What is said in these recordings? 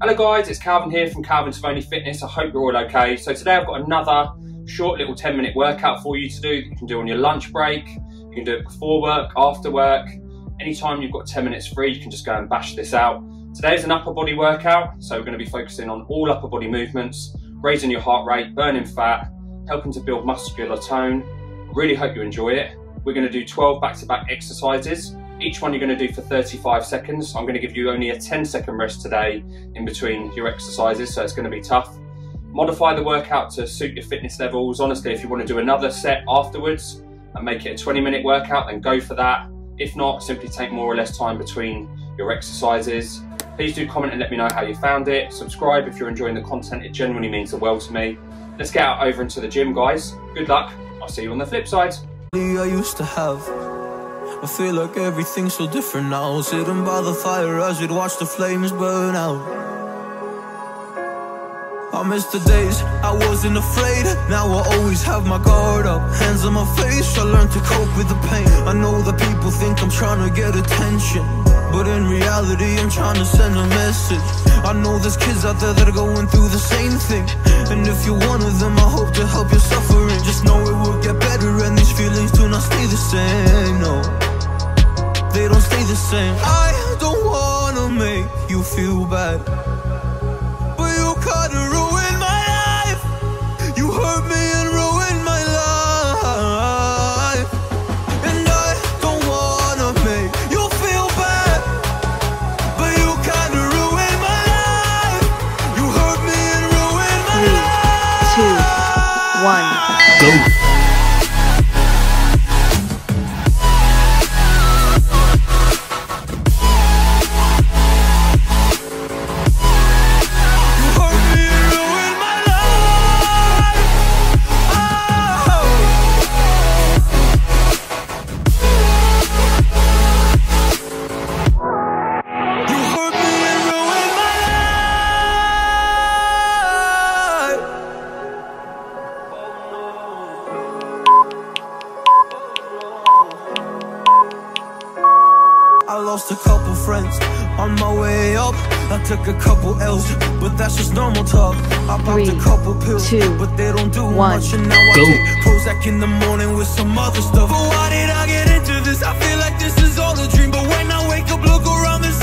Hello guys, it's Calvin here from Calvin Cervoni Fitness. I hope you're all okay. So today I've got another short little 10 minute workout for you to do that you can do on your lunch break. You can do it before work, after work. Anytime you've got 10 minutes free, you can just go and bash this out. Today is an upper body workout, so we're going to be focusing on all upper body movements, raising your heart rate, burning fat, helping to build muscular tone. Really hope you enjoy it. We're going to do 12 back-to-back -back exercises each one you're going to do for 35 seconds. I'm going to give you only a 10 second rest today in between your exercises, so it's going to be tough. Modify the workout to suit your fitness levels. Honestly, if you want to do another set afterwards and make it a 20 minute workout, then go for that. If not, simply take more or less time between your exercises. Please do comment and let me know how you found it. Subscribe if you're enjoying the content, it genuinely means the world to me. Let's get out over into the gym, guys. Good luck. I'll see you on the flip side. I used to have I feel like everything's so different now. Sitting by the fire as we'd watch the flames burn out. I miss the days I wasn't afraid. Now I always have my guard up. Hands on my face, I learned to cope with the pain. I know that people think I'm trying to get attention. But in reality I'm trying to send a message. I know there's kids out there that are going through the same thing. And if you're one of them I hope to help your suffering. Just know it will get better and these feelings do not stay the same, don't stay the same I don't wanna make you feel bad. But you kinda ruined my life. You hurt me and ruined my life. And I don't wanna make you feel bad. But you kinda ruined my life. You hurt me and ruined my Three, life two, one. Go! Lost a couple friends on my way up. I took a couple L's, but that's just normal talk. I popped Three, a couple pills, two, but they don't do one. much. And now Go. I take Prozac in the morning with some other stuff. But why did I get into this? I feel like this is all a dream. But when I wake up, look around, this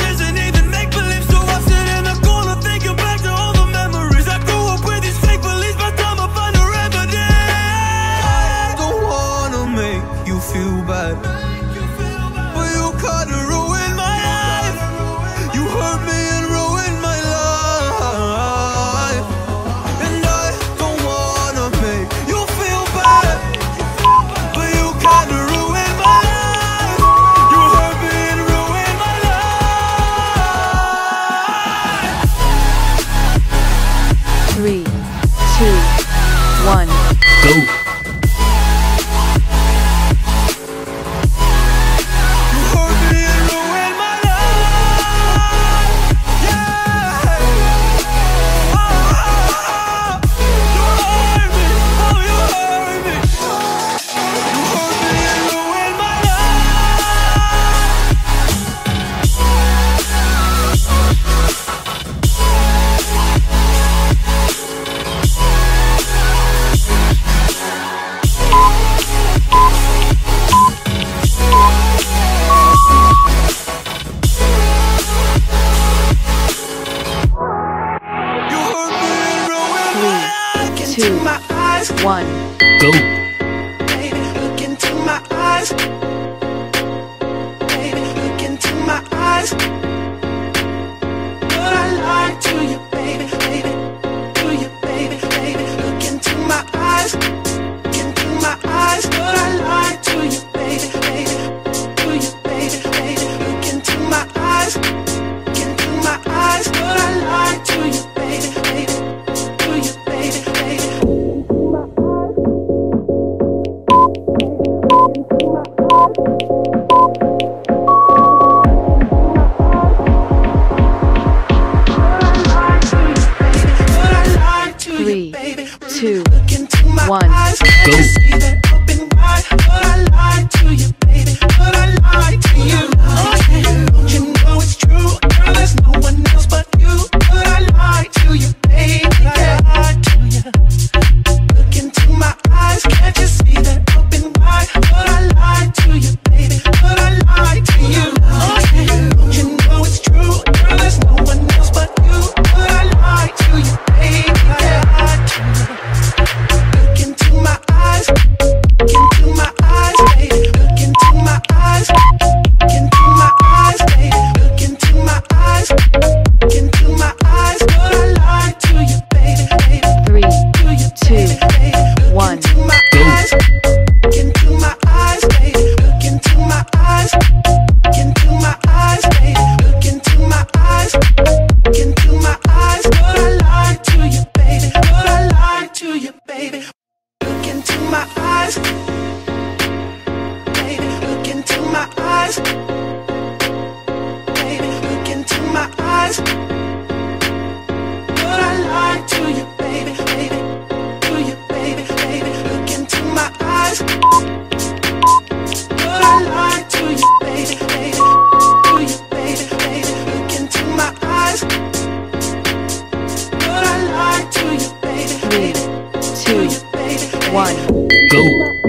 my one. Go.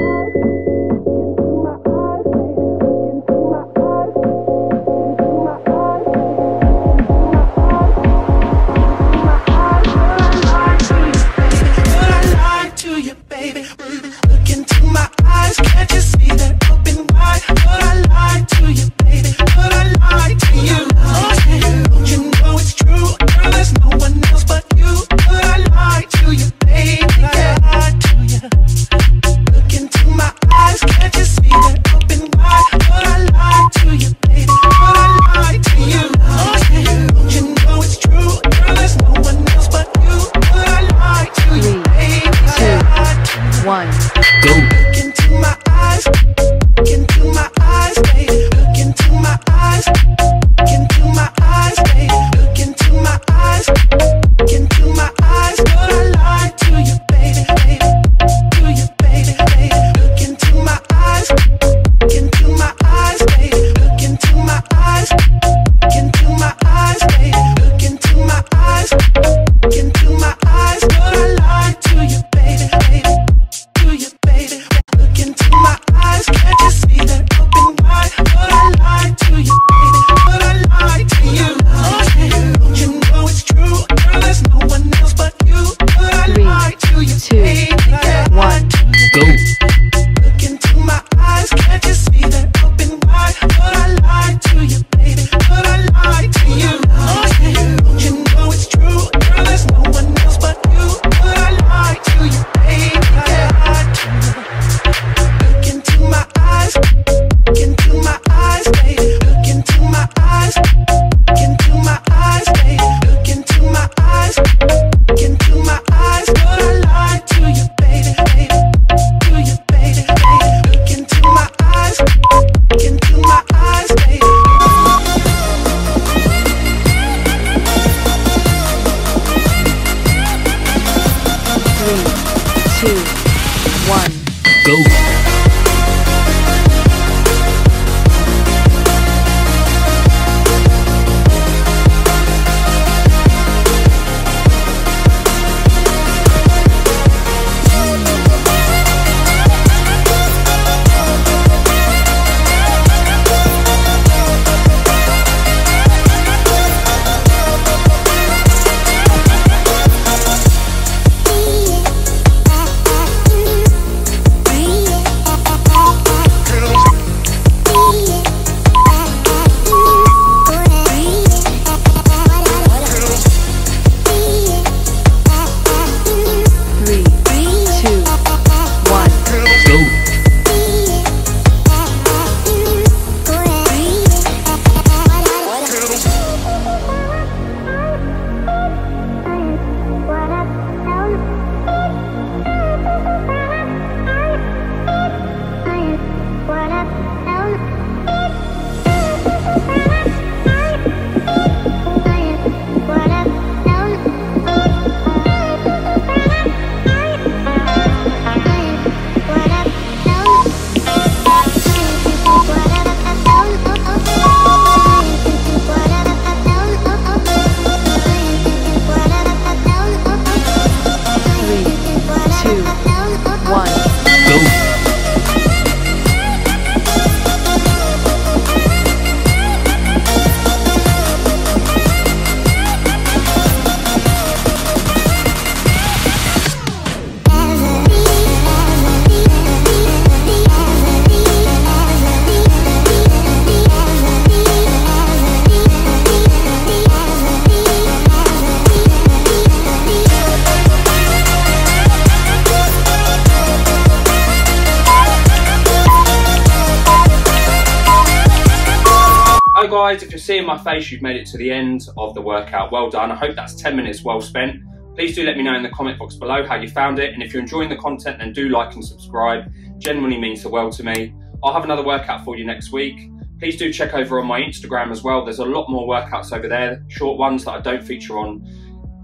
Guys, if you're seeing my face, you've made it to the end of the workout. Well done. I hope that's 10 minutes well spent. Please do let me know in the comment box below how you found it. And if you're enjoying the content, then do like and subscribe. Genuinely means the world to me. I'll have another workout for you next week. Please do check over on my Instagram as well. There's a lot more workouts over there, short ones that I don't feature on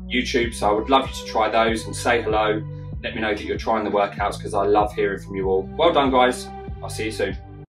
YouTube. So I would love you to try those and say hello. Let me know that you're trying the workouts because I love hearing from you all. Well done, guys. I'll see you soon.